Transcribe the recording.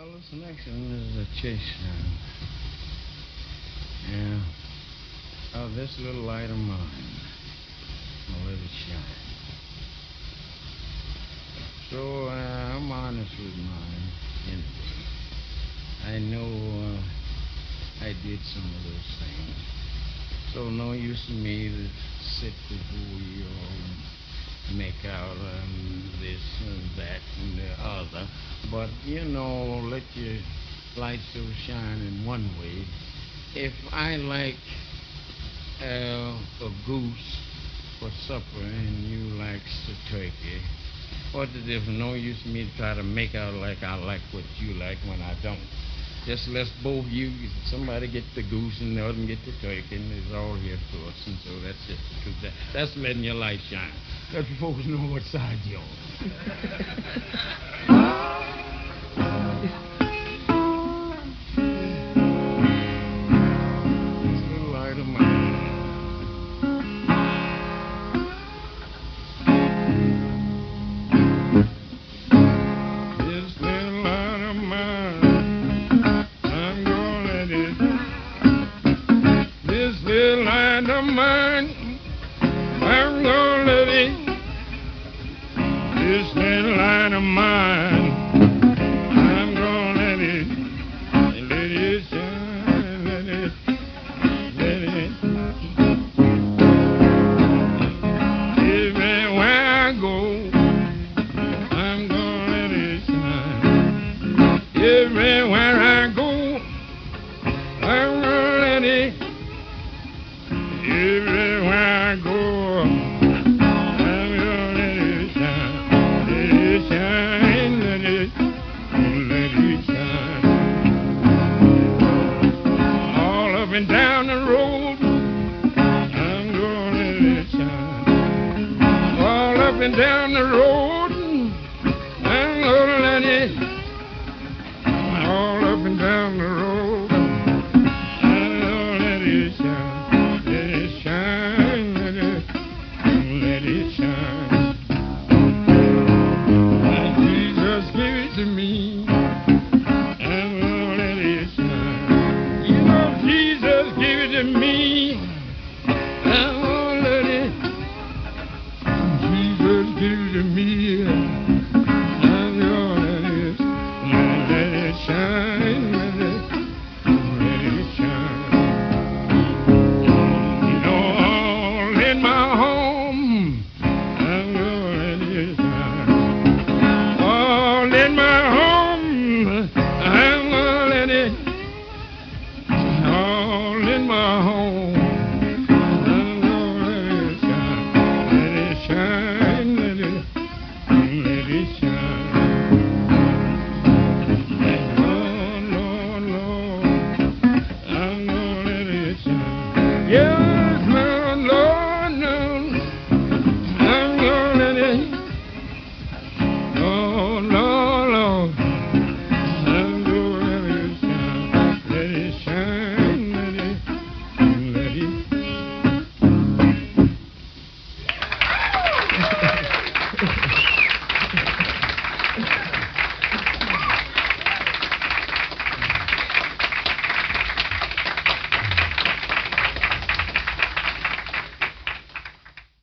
Well, this next one is a chase sound. Yeah. Oh, this little light of mine. I'll let it shine. So uh, I'm honest with mine. Anyway. I know uh, I did some of those things. So no use in me to sit before you all and make out um, this and that and the other. But, you know, let your light so shine in one way. If I like uh, a goose for supper and you like the turkey, what's the difference? No use me to try to make out like I like what you like when I don't. Just let both you, somebody get the goose and the other get the turkey, and it's all here to us. And so that's just the truth. That, that's letting your light shine. Let the folks know what side you're on. light of mine, I'm gonna let it. This little of mine, I'm gonna let it. Let it shine, let it, let it. Everywhere I go. I'm gonna let it shine. Everywhere coming down the road. I'm gonna let listen all up and down the road. I'm gonna let it all up and down the road. me. in my home.